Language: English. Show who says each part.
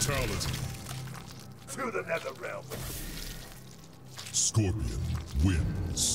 Speaker 1: Fatality. To the nether realm.
Speaker 2: Scorpion wins.